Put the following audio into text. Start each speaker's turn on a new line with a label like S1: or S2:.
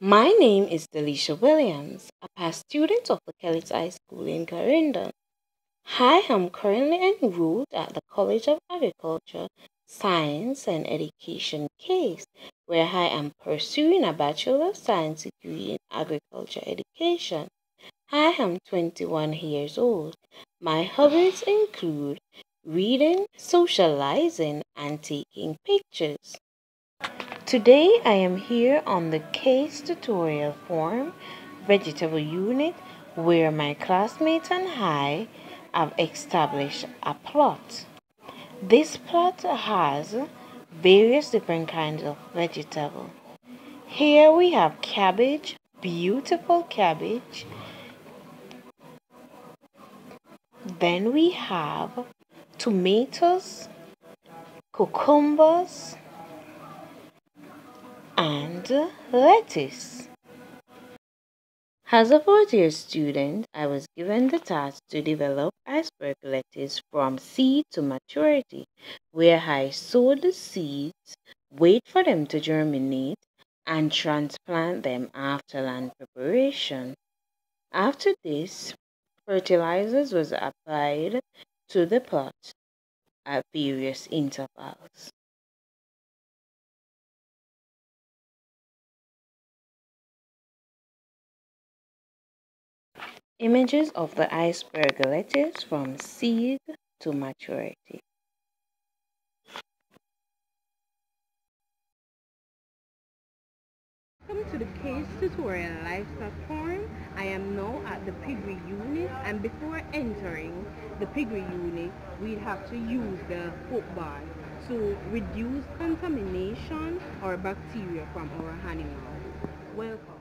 S1: My name is Delisha Williams, a past student of the Kellits High School in Clarendon. I am currently enrolled at the College of Agriculture, Science and Education CASE, where I am pursuing a Bachelor of Science degree in Agriculture Education. I am 21 years old. My hobbies include reading, socializing, and taking pictures. Today I am here on the case tutorial form vegetable unit where my classmates and I have established a plot. This plot has various different kinds of vegetable. Here we have cabbage, beautiful cabbage. Then we have tomatoes, cucumbers, and lettuce. As a fourth year student, I was given the task to develop iceberg lettuce from seed to maturity, where I sow the seeds, wait for them to germinate, and transplant them after land preparation. After this, fertilizers was applied to the plot at various intervals. Images of the iceberg lettuce from seed to maturity.
S2: Welcome to the case tutorial livestock farm. I am now at the piggery unit and before entering the piggery unit we have to use the hook bar to reduce contamination or bacteria from our animals.